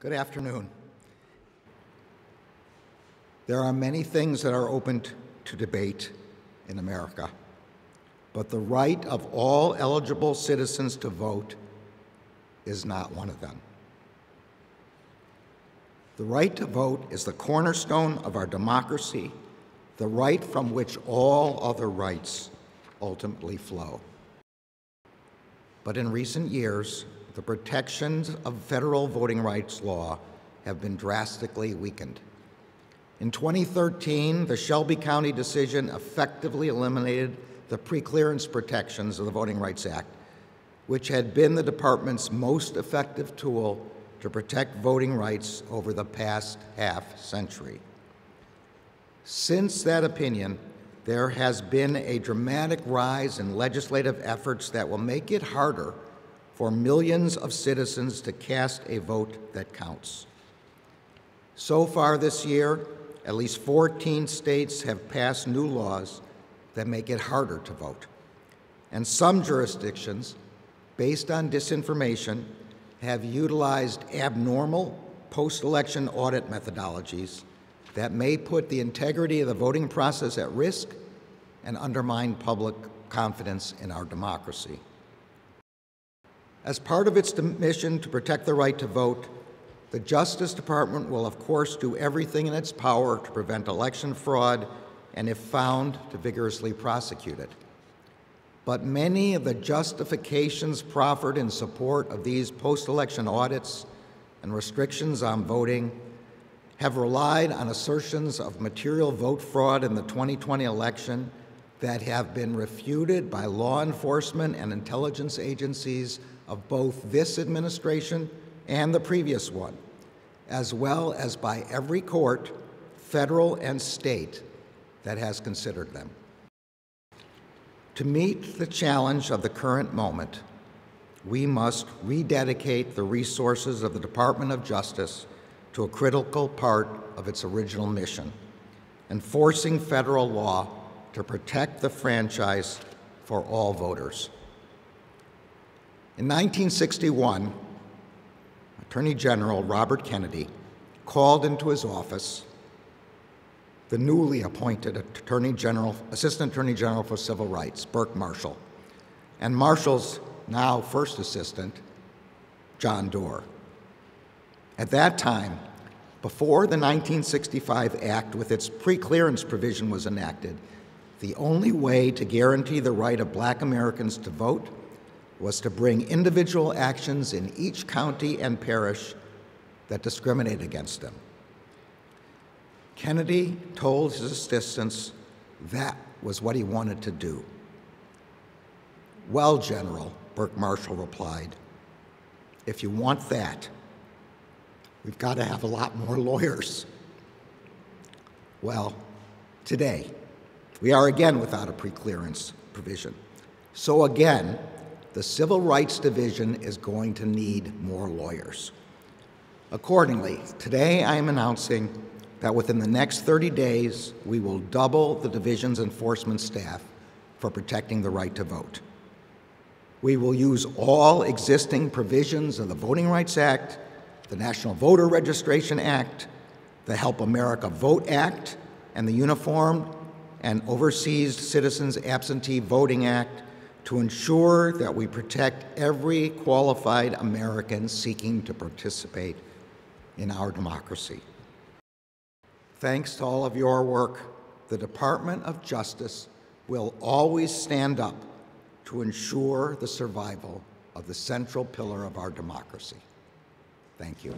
Good afternoon. There are many things that are open to debate in America, but the right of all eligible citizens to vote is not one of them. The right to vote is the cornerstone of our democracy, the right from which all other rights ultimately flow. But in recent years, the protections of federal voting rights law have been drastically weakened. In 2013, the Shelby County decision effectively eliminated the preclearance protections of the Voting Rights Act, which had been the department's most effective tool to protect voting rights over the past half century. Since that opinion, there has been a dramatic rise in legislative efforts that will make it harder for millions of citizens to cast a vote that counts. So far this year, at least 14 states have passed new laws that make it harder to vote. And some jurisdictions, based on disinformation, have utilized abnormal post election audit methodologies that may put the integrity of the voting process at risk and undermine public confidence in our democracy. As part of its mission to protect the right to vote, the Justice Department will, of course, do everything in its power to prevent election fraud and, if found, to vigorously prosecute it. But many of the justifications proffered in support of these post election audits and restrictions on voting have relied on assertions of material vote fraud in the 2020 election that have been refuted by law enforcement and intelligence agencies of both this administration and the previous one, as well as by every court, federal and state, that has considered them. To meet the challenge of the current moment, we must rededicate the resources of the Department of Justice to a critical part of its original mission, enforcing federal law to protect the franchise for all voters. In 1961, Attorney General Robert Kennedy called into his office the newly appointed Attorney General, Assistant Attorney General for Civil Rights, Burke Marshall, and Marshall's now first assistant, John Doar. At that time, before the 1965 Act with its preclearance provision was enacted, the only way to guarantee the right of black Americans to vote was to bring individual actions in each county and parish that discriminate against them. Kennedy told his assistants that was what he wanted to do. Well, General, Burke Marshall replied, if you want that, we've got to have a lot more lawyers. Well, today, we are again without a preclearance provision. So again, the Civil Rights Division is going to need more lawyers. Accordingly, today I am announcing that within the next 30 days, we will double the division's enforcement staff for protecting the right to vote. We will use all existing provisions of the Voting Rights Act, the National Voter Registration Act, the Help America Vote Act, and the Uniform and Overseas Citizens Absentee Voting Act to ensure that we protect every qualified American seeking to participate in our democracy. Thanks to all of your work, the Department of Justice will always stand up to ensure the survival of the central pillar of our democracy. Thank you.